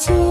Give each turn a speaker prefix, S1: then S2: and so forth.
S1: to